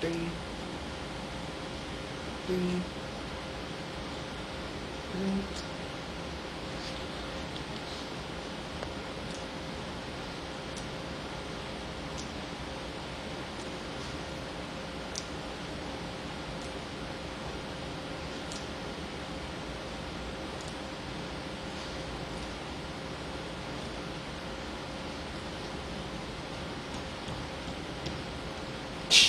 Ding. Ding. Ding.